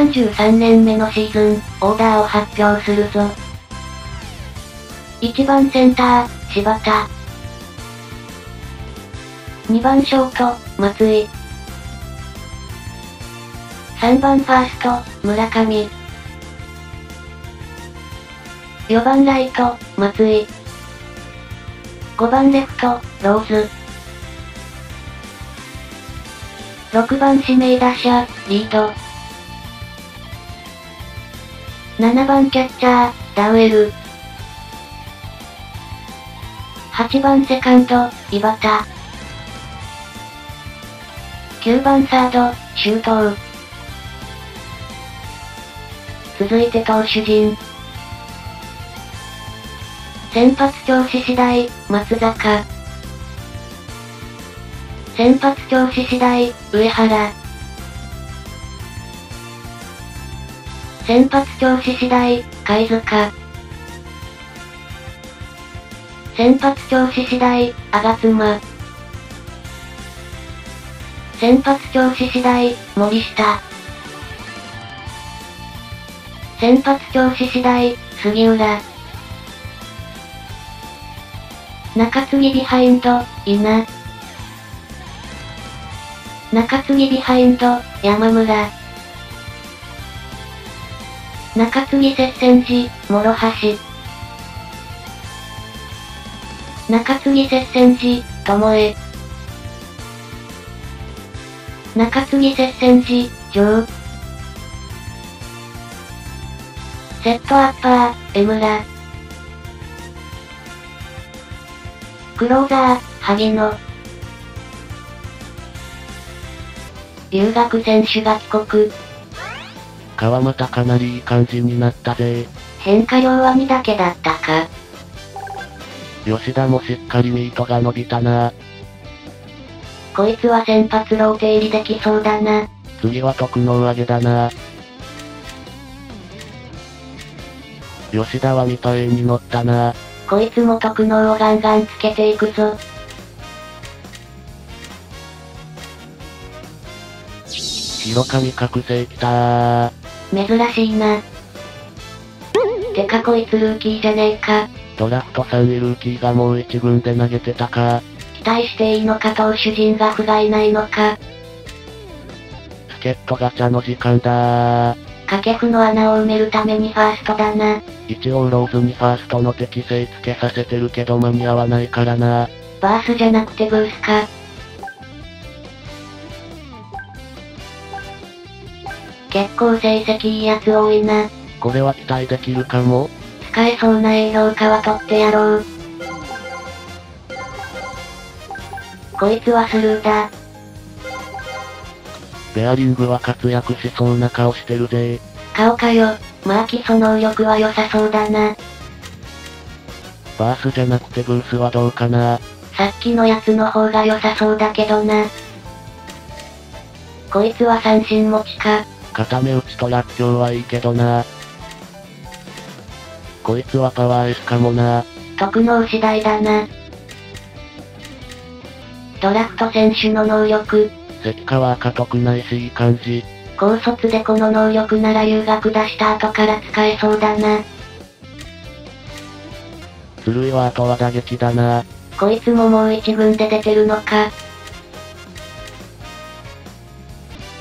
33年目のシーズン、オーダーを発表するぞ。1番センター、柴田。2番ショート、松井。3番ファースト、村上。4番ライト、松井。5番レフト、ローズ。6番指名打者、リード。7番キャッチャー、ダウエル。8番セカンド、井端。9番サード、周東。続いて投手陣。先発調子次第、松坂。先発調子次第、上原。先発調子次第、貝塚。先発調子次第、吾妻。先発調子次第、森下。先発調子次第、杉浦。中継ぎビハインド、稲。中継ぎビハインド、山村。中継ぎ接戦時、諸橋。中継ぎ接戦時、巴。中継ぎ接戦時、上。セットアッパー、江村。クローザー、萩野。留学選手が帰国。川又かなりいい感じになったぜ変化量は2だけだったか。吉田もしっかりミートが伸びたなこいつは先発ローテ入りできそうだな。次は特能上げだな吉田はミパエに乗ったなこいつも特能をガンガンつけていくぞ。広上覚醒きたー珍しいな。てかこいつルーキーじゃねえか。ドラフト3位ルーキーがもう一軍で投げてたか期待していいのか投手陣が不甲斐ないのか。助っ人ガチャの時間だー掛布の穴を埋めるためにファーストだな。一応ローズにファーストの適性つけさせてるけど間に合わないからなバースじゃなくてブースか。結構成績いいやつ多いな。これは期待できるかも？使えそうな栄養価は取ってやろう。こいつはスルーだ。ベアリングは活躍しそうな顔してるぜ顔かよ。まあ基礎能力は良さそうだな。バースじゃなくてブースはどうかな？さっきのやつの方が良さそうだけどな。こいつは三振持ちか。固め打ちとらっきょうはいいけどなこいつはパワー S かもな特能次第だな。ドラフト選手の能力。関川赤得ないしいい感じ高卒でこの能力なら留学出した後から使えそうだな。鶴井はあとは打撃だなこいつももう一軍で出てるのか。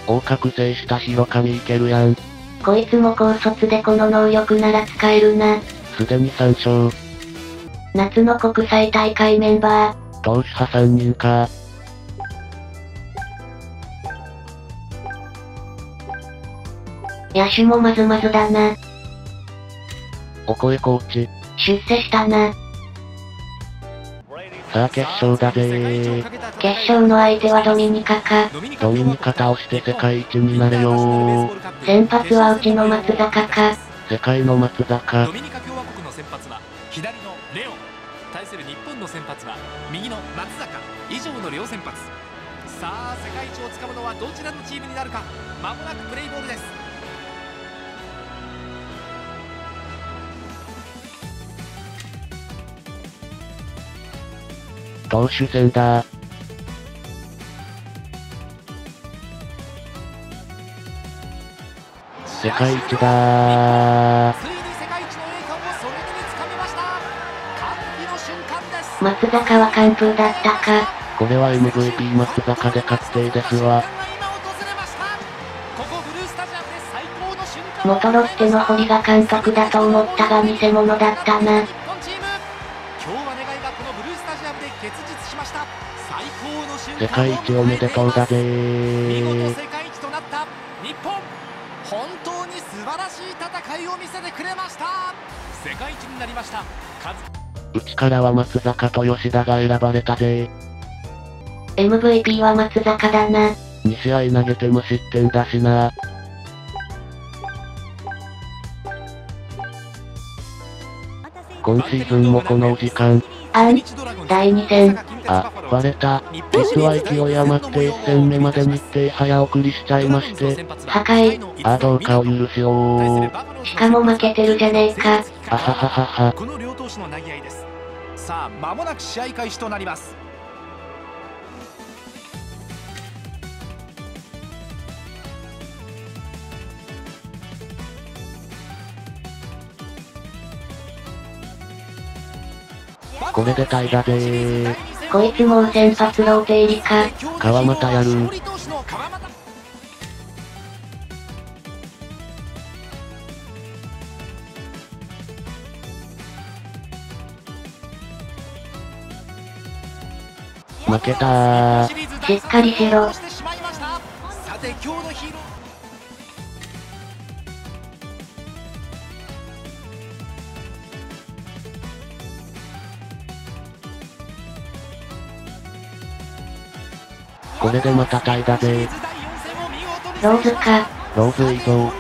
大覚醒した広上いけるやんこいつも高卒でこの能力なら使えるな。すでに3勝夏の国際大会メンバー。投手派3人か野手もまずまずだな。お声コーチ出世したな。さあ決勝だぜ。ー決勝の相手はドミニカか。ドミニカ倒して世界一になれよー先発はうちの松坂か。世界の松坂。ドミニカ共和国の先発は左のレオン。対する日本の先発は右の松坂。以上の両先発。さあ世界一をつかむのはどちらのチームになるか。まもなくプレイボールです投手戦だ世界一だー。ついに世界一の栄冠をその手に掴みました歓喜の瞬間です松坂は完封だったか。これは MVP 松坂で確定ですわ。元ロッテの堀が監督だと思ったが偽物だったな。世界一おめでとうだぜ見事ー。世界一となった日本本当に素晴らしい戦いを見せてくれました世界一になりました数うちからは松坂と吉田が選ばれたぜ MVP は松坂だな。2試合投げて無失点だしな。今シーズンもこのお時間。あん、第2戦。あ、バレた。実は勢い余って1戦目まで日程早送りしちゃいまして。破壊あ、どうかお許しをしかも負けてるじゃねえか。あはははは。この両投手の投げ合いですさあ間もなく試合開始となりますこれでタイだぜー。こいつもう先発ローテ入りか。川又やる負けたー。しっかりしろこれでまたタイだぜローズか。ローズいいぞ。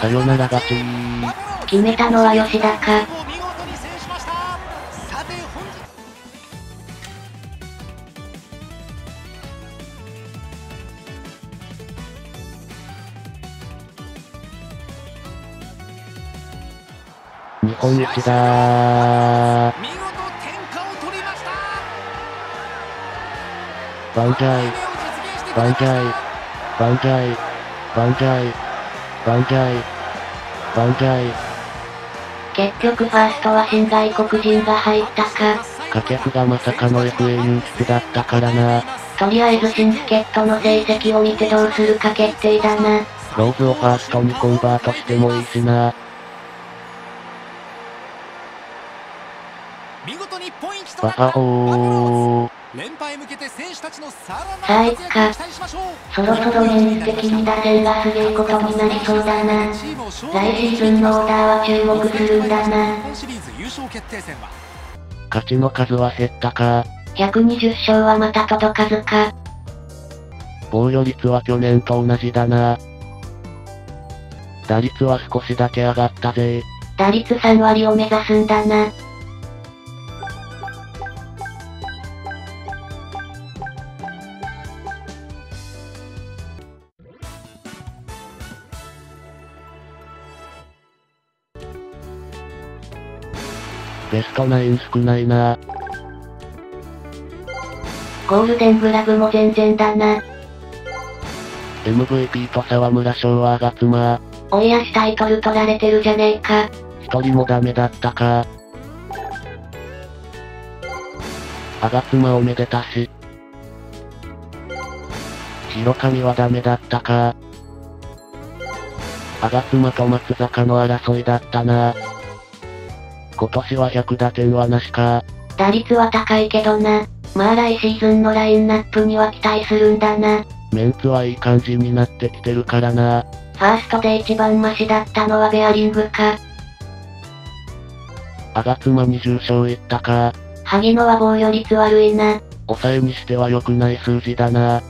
さよなら勝ちー。決めたのは吉田か。日本一だー。見事天下を取りましたバンジャイ、バンジャイ、バンジャイ、バンジャイ、バンジャイ、バンジャイ。結局ファーストは新外国人が入ったか。掛布がまさかの FA 入出だったからな。とりあえず新助っ人の成績を見てどうするか決定だな。ローズをファーストにコンバートしてもいいしな。バファなったホー。連覇へ向けて選手たちのさらなる活躍を期待しましょうそろそろ現実的に打線がすげえことになりそうだな。来シーズンのオーダーは注目するんだな。日本シリーズ優勝決定戦は勝ちの数は減ったか？120勝はまた届かずか。防御率は去年と同じだな。打率は少しだけ上がったぜ。打率3割を目指すんだな。ベストナイン少ないな。ゴールデングラブも全然だな。MVP と沢村賞は吾妻。おいやしタイトル取られてるじゃねえか。一人もダメだったか。吾妻おめでたし。白神はダメだったか。吾妻と松坂の争いだったな。今年は100打点はなしか。打率は高いけどな。まあ来シーズンのラインナップには期待するんだな。メンツはいい感じになってきてるからな。ファーストで一番マシだったのはベアリングか。吾妻20勝いったか。萩野は防御率悪いな。抑えにしては良くない数字だな。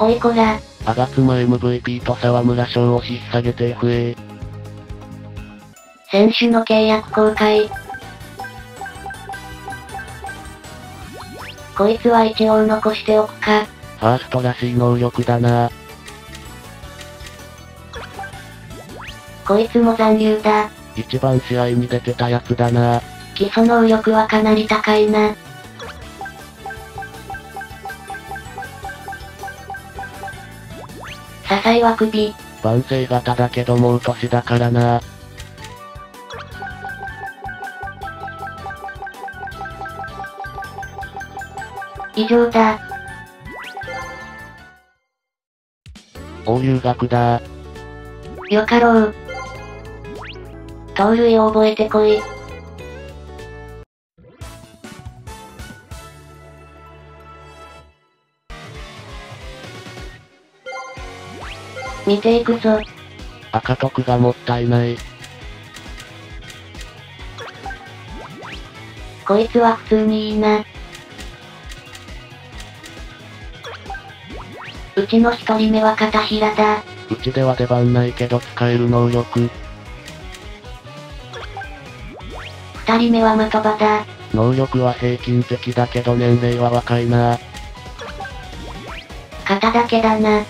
おいこら、吾妻 MVP と沢村賞を引っ提げて FA。選手の契約更改。こいつは一応残しておくか。ファーストらしい能力だな。こいつも残留だ。一番試合に出てたやつだな。基礎能力はかなり高いな。支えは首。万世型だけどもう年だからな。異常だ。大留学だ。よかろう。盗塁を覚えてこい。見ていくぞ。赤徳がもったいない。こいつは普通にいいな。うちの一人目は片平だ。うちでは出番ないけど使える能力。二人目は的場だ。能力は平均的だけど年齢は若いな。肩だけだな。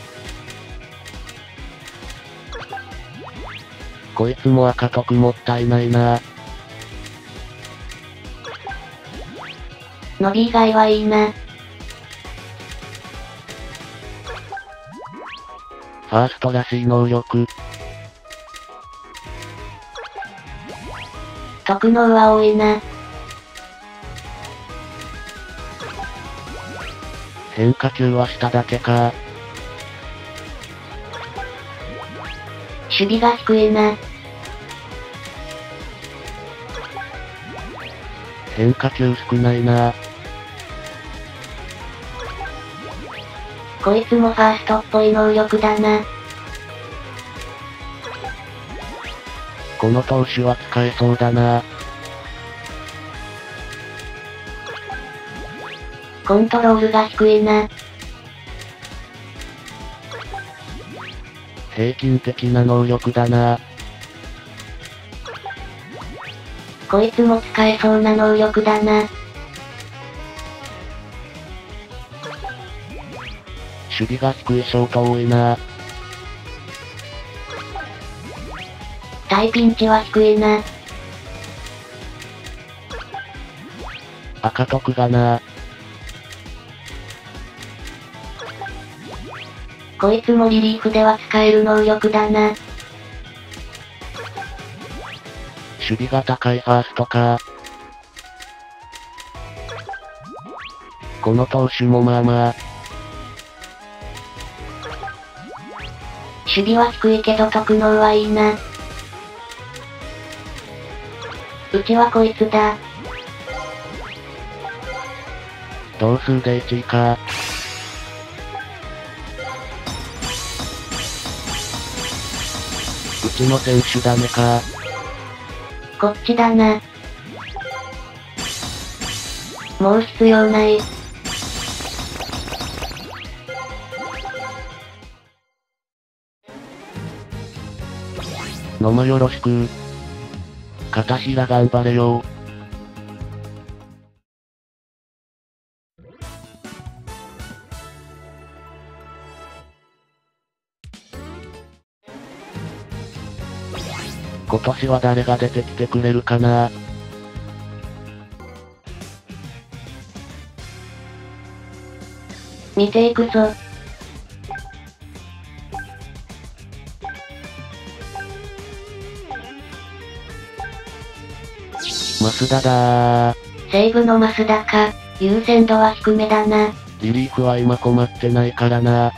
こいつも赤徳もったいないな。伸び以外はいいな。ファーストらしい能力。特能は多いな。変化球は下だけか。守備が低いな。変化球少ないな。こいつもファーストっぽい能力だな。この投手は使えそうだな。コントロールが低いな。平均的な能力だな。こいつも使えそうな能力だな。守備が低いショート多いな。大ピンチは低いな。赤徳がな。こいつもリリーフでは使える能力だな。守備が高いファーストか。この投手もまあまあ。守備は低いけど特能はいいな。うちはこいつだ。同数で1位か。ちの選手ダメか。こっちだな。もう必要ない。野間よろしく片平頑張れよ年は誰が出てきてくれるかな？見ていくぞ。増田だー。西武の増田か。優先度は低めだな。リリーフは今困ってないからな。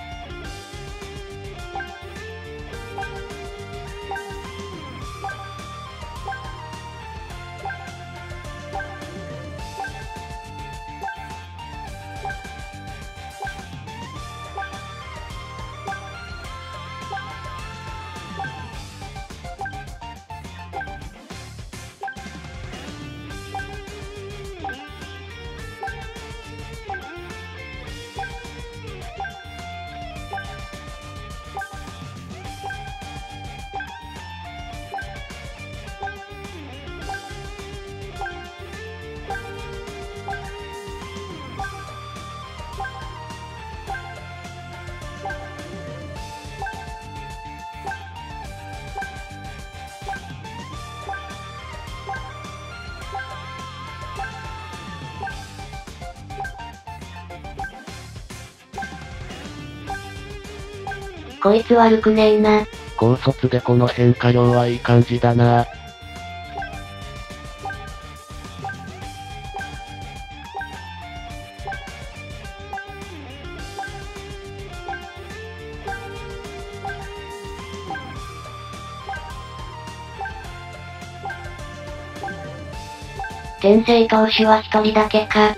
こいつ悪くねえな。高卒でこの変化量はいい感じだな。天性投手は一人だけか。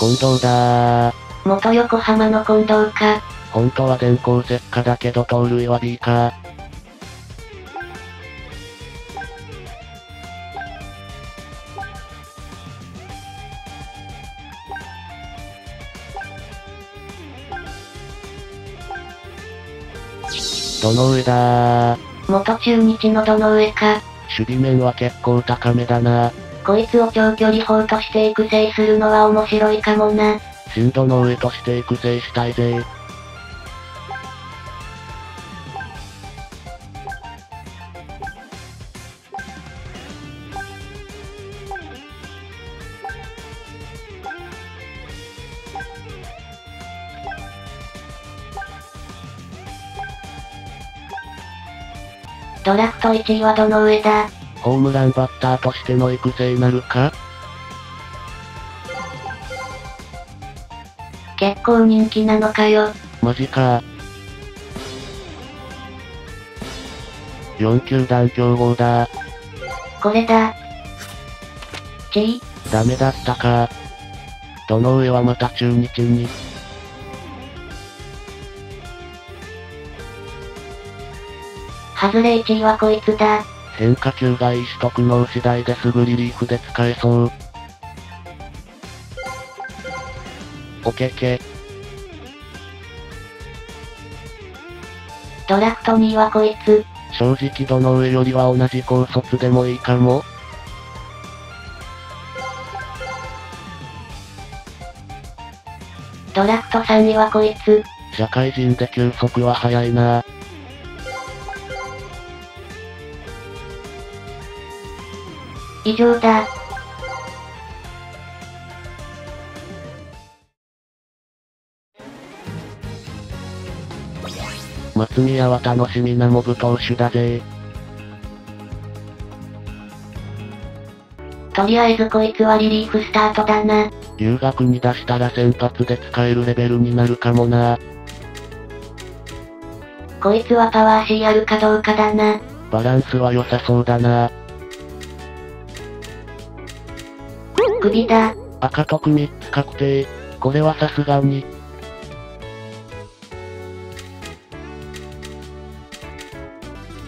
近藤だ？ー。元横浜の近藤か？本当は電光石火だけど盗塁は B か。どの上だ？ー。元中日のどの上か？守備面は結構高めだな。こいつを長距離砲として育成するのは面白いかもな。深度の上として育成したいぜドラフト1位はどの上だ？ホームランバッターとしての育成なるか？結構人気なのかよ。マジか。4球団競合だ。これだ。ちい。ダメだったか。どの上はまた中日に。外れ1位はこいつだ。変化球が意思得能次第ですぐリリーフで使えそう。おけけ。ドラフト2位はこいつ。正直どの上よりは同じ高卒でもいいかも。ドラフト3位はこいつ。社会人で球速は速いな以上だ。松宮は楽しみなモブ投手だぜとりあえずこいつはリリーフスタートだな。留学に出したら先発で使えるレベルになるかもなこいつはパワー C あるかどうかだな。バランスは良さそうだな首だ。赤徳3つ確定。これはさすがに。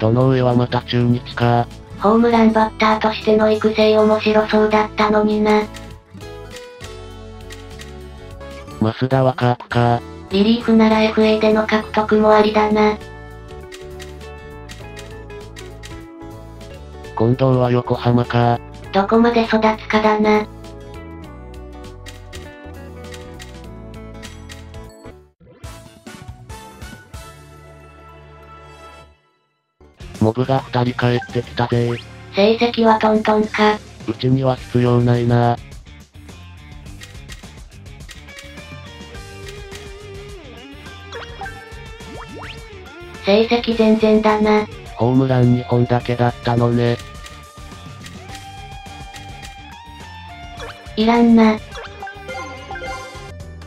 どの上はまた中日か。ホームランバッターとしての育成面白そうだったのにな。増田はカープか。リリーフなら FA での獲得もありだな。近藤は横浜か。どこまで育つかだな。モブが2人帰ってきたぜ成績はトントンか。うちには必要ないな成績全然だな。ホームラン2本だけだったのね。いらんな。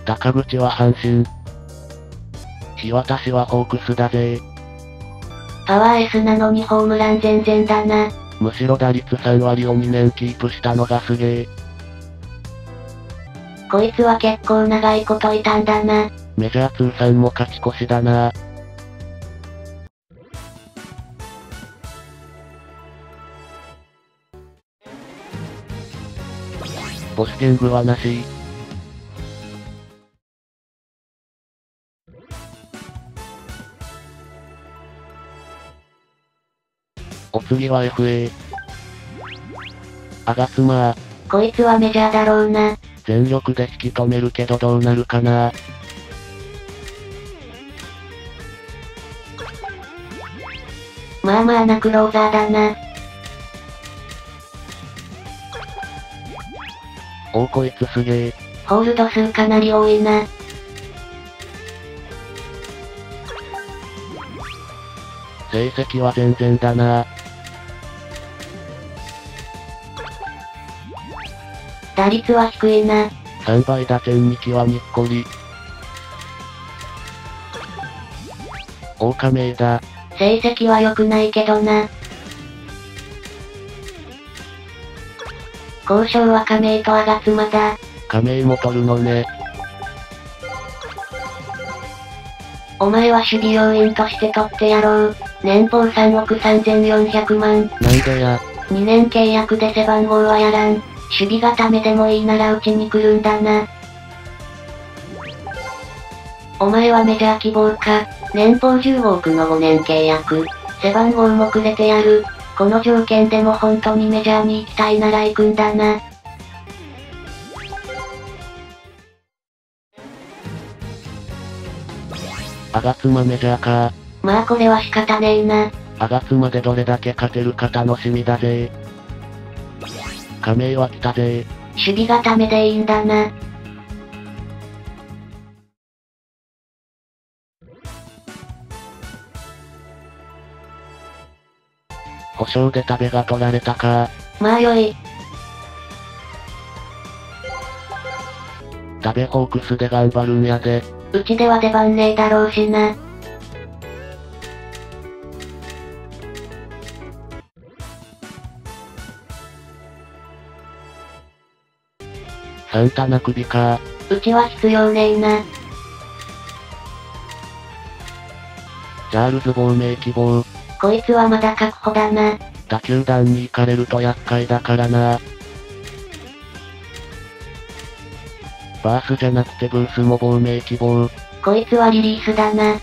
高口は阪神。日渡しはホークスだぜパワー S なのにホームラン全然だな。むしろ打率3割を2年キープしたのがすげえ。こいつは結構長いこといたんだな。メジャー通算も勝ち越しだなボスキングはなし。お次は FA。アガツマー。こいつはメジャーだろうな。全力で引き止めるけどどうなるかなまあまあなクローザーだな。おおこいつすげえ。ホールド数かなり多いな。成績は全然だな打率は低いな。3倍打点2期はにっこり。大亀だ。成績は良くないけどな。交渉は亀井とあがつまだ。亀井も取るのね。お前は守備要員として取ってやろう。年俸3億3400万。なんでや。2年契約で背番号はやらん。守備固めでもいいならうちに来るんだな。お前はメジャー希望か。年俸15億の5年契約。背番号もくれてやる。この条件でも本当にメジャーに行きたいなら行くんだな。あがつまメジャーか。まあこれは仕方ねえな。あがつまでどれだけ勝てるか楽しみだぜ。亀井は来たぜ。守備固めでいいんだな。保証で食べが取られたか。まあよい。食べホークスで頑張るんやで。うちでは出番ねえだろうしな。サンタナ首か。うちは必要ねえな。チャールズ亡命希望。こいつはまだ確保だな。他球団に行かれると厄介だからな。バースじゃなくてブースも亡命希望。こいつはリリースだな。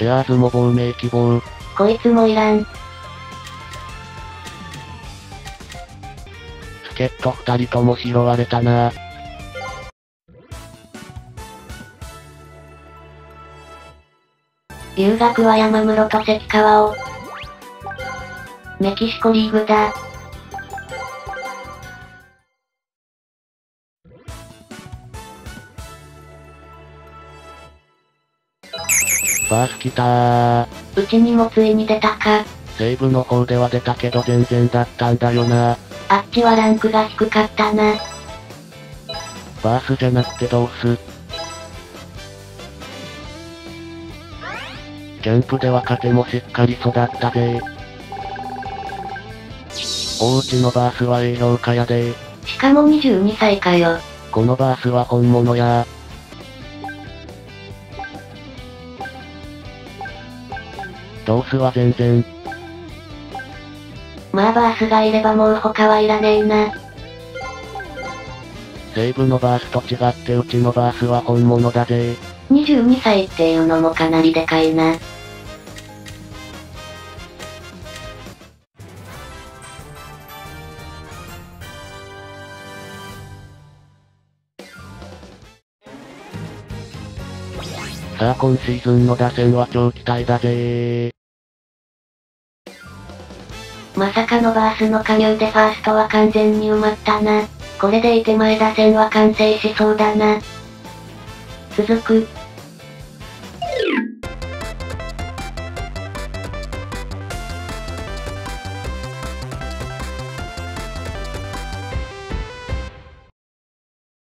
エアーズも亡命希望。こいつもいらん。助っ人二人とも拾われたな。留学は山室と関川を。メキシコリーグだ。バース来たー。うちにもついに出たか。西部の方では出たけど全然だったんだよな。あっちはランクが低かったな。バースじゃなくてどうす？キャンプでは風もしっかり育ったぜ。大内のバースは栄評価やで。しかも22歳かよ。このバースは本物やドースは全然。まあバースがいればもう他はいらねえな。西部のバースと違ってうちのバースは本物だぜ。22歳っていうのもかなりでかいな。さあ今シーズンの打線は超期待だぜまさかのバースの加入でファーストは完全に埋まったな。これでいて前打線は完成しそうだな。続く。